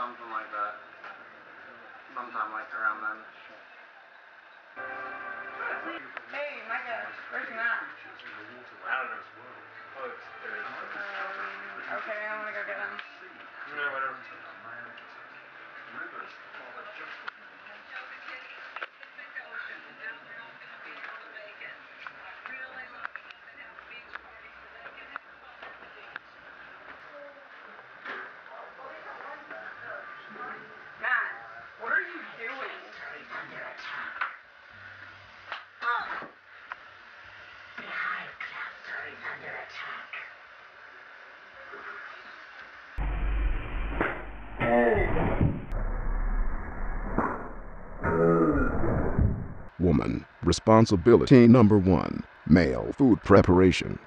Something like that. Sometime like around then. Hey, Micah, where's Matt? I don't know. Oh, it's there. Um, okay, I wanna go get him. No, whatever. Matt, what are you doing? Woman. Responsibility number one. Male food preparation.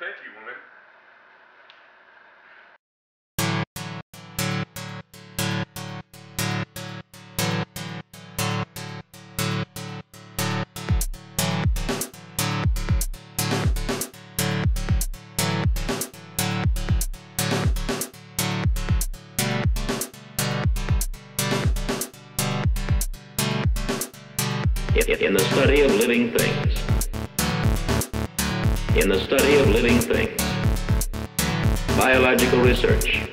Thank you, woman. In the study of living things. In the study of living things. Biological research.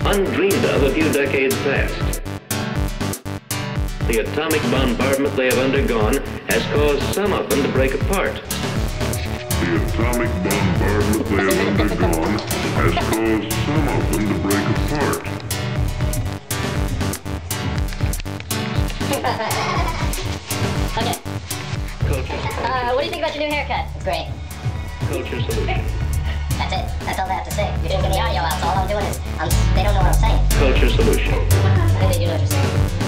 Undreamed of a few decades past. The atomic bombardment they have undergone has caused some of them to break apart. The atomic bombardment they have undergone has caused some of them to break apart. Okay. Culture, Uh, what do you think about your new haircut? It's great. culture solution. That's it. That's all they have to say. You're taking the audio out, so all I'm doing is I'm, they don't know what I'm saying. Culture solution. I think they do know what you're saying.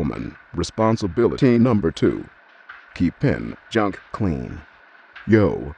Woman. Responsibility number two. Keeping junk clean. Yo.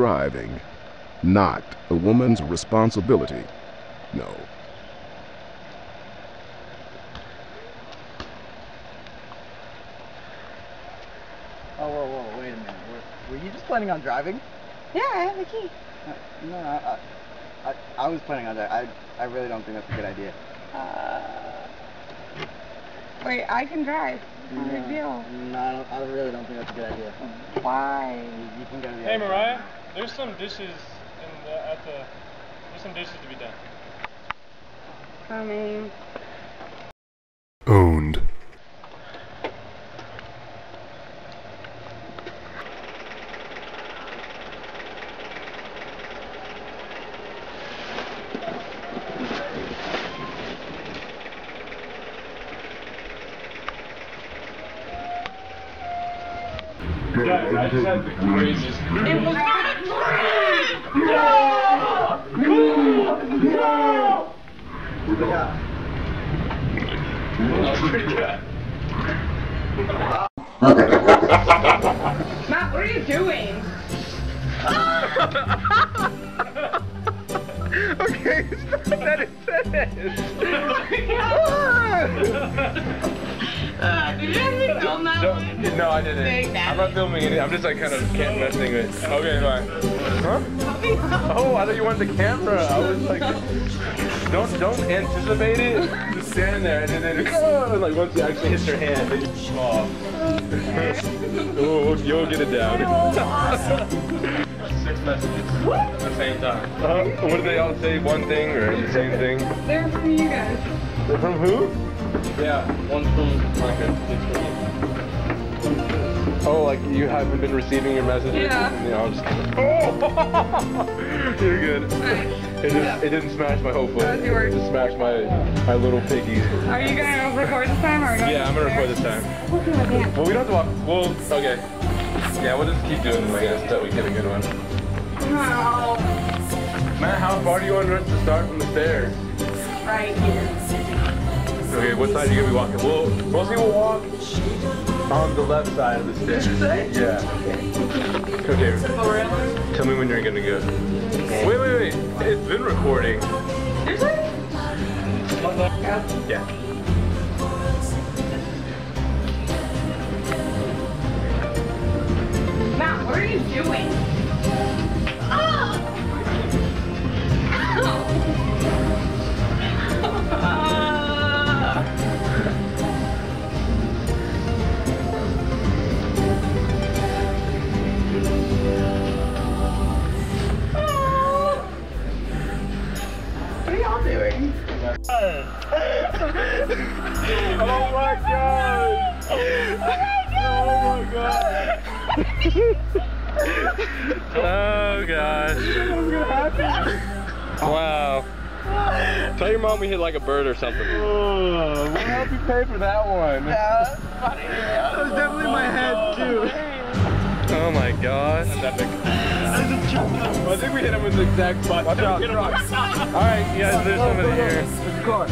Driving. Not a woman's responsibility. No. Oh, whoa, whoa, wait a minute. Were, were you just planning on driving? Yeah, I have the key. Uh, no, I, I, I was planning on driving. I, I really don't think that's a good idea. Uh, wait, I can drive. No big deal. No, I, don't, I really don't think that's a good idea. Why? You, you can go to the Hey Miriah, side. there's some dishes in the, at the there's some dishes to be done. Coming. Owned. It was not a was pretty good. Matt, what are you doing? okay, that is Uh, No, I didn't. I'm not filming it. I'm just like kind of can't messing with. Okay, fine. Huh? Oh, I thought you wanted the camera. I was like, don't don't anticipate it. Just stand there and then oh, like once you actually hit your hand, then you fall. oh, you'll get it down. Six messages at the same time. Uh, what do they all say? One thing or the same thing? They're from you guys. They're from who? Yeah, one's from like a Oh, like you haven't been receiving your messages? Yeah. Yeah, I'm just kidding. Oh! You're good. It, just, it didn't smash my whole foot. That was yours. It just smashed my my little piggy. Are you gonna record this time or? Yeah, I'm gonna record this time. time. Well, we don't have to walk. Well, okay. Yeah, we'll just keep doing them, I guess, until we get a good one. No. Matt, how far do you want us to start from the stairs? Right here. Okay, what side are you gonna be walking? We'll mostly we'll walk on the left side of the stairs. Yeah. Okay. Tell me when you're gonna go. Wait, wait, wait. It's been recording. Yeah. Matt, what are you doing? Oh gosh. Wow. Tell your mom we hit like a bird or something. Oh, we'll help you pay for that one. That was definitely my head too. Oh my gosh. That's epic. I think we hit him with the exact spot. Watch out. Alright, guys, there's somebody here. Let's go.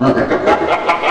هذا